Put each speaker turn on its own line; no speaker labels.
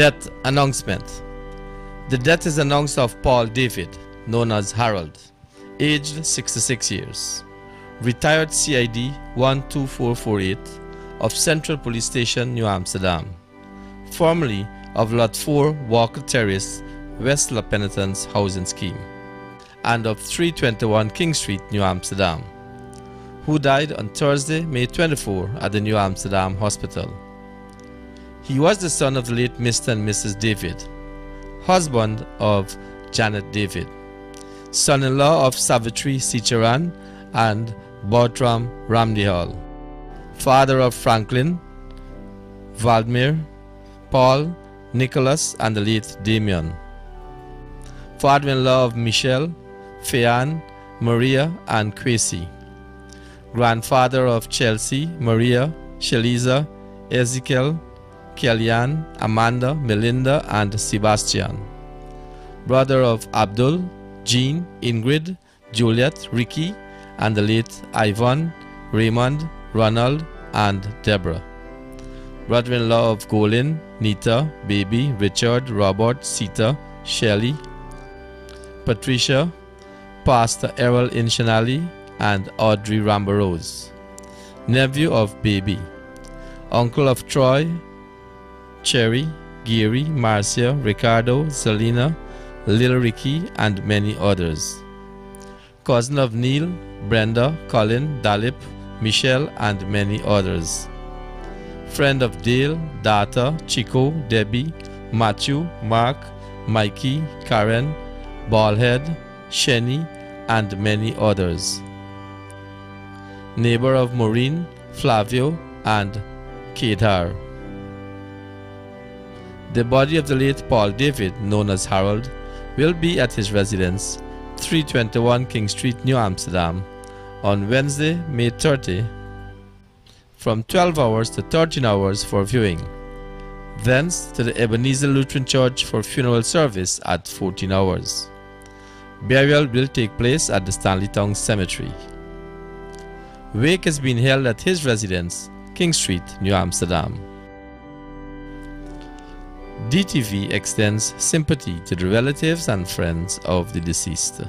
Death announcement. The death is announced of Paul David, known as Harold, aged 66 years, retired CID 12448 of Central Police Station, New Amsterdam, formerly of Lot 4 Walker Terrace, West La Penitence Housing Scheme, and of 321 King Street, New Amsterdam, who died on Thursday, May 24 at the New Amsterdam Hospital. He was the son of the late Mr. and Mrs. David, husband of Janet David, son-in-law of Savitri Sicharan and Bartram Ramdihal, father of Franklin, Valdemir, Paul, Nicholas, and the late Damien, father-in-law of Michelle, Fayan, Maria, and Quasi, grandfather of Chelsea, Maria, Shaliza, Ezekiel, Kellyanne, Amanda, Melinda, and Sebastian. Brother of Abdul, Jean, Ingrid, Juliet, Ricky, and the late Ivan, Raymond, Ronald, and Deborah. Brother-in-law of Golin, Nita, Baby, Richard, Robert, Sita, Shelley, Patricia, Pastor Errol Inchanali, and Audrey Rambarose. Nephew of Baby. Uncle of Troy, Cherry, Geary, Marcia, Ricardo, Selena, Lil Ricky, and many others. Cousin of Neil, Brenda, Colin, Dalip, Michelle, and many others. Friend of Dale, Data, Chico, Debbie, Matthew, Mark, Mikey, Karen, Ballhead, Shenny, and many others. Neighbor of Maureen, Flavio, and Kedar. The body of the late Paul David, known as Harold, will be at his residence, 321 King Street, New Amsterdam, on Wednesday, May 30, from 12 hours to 13 hours for viewing. Thence to the Ebenezer Lutheran Church for funeral service at 14 hours. Burial will take place at the Stanleytown Cemetery. Wake has been held at his residence, King Street, New Amsterdam. DTV extends sympathy to the relatives and friends of the deceased.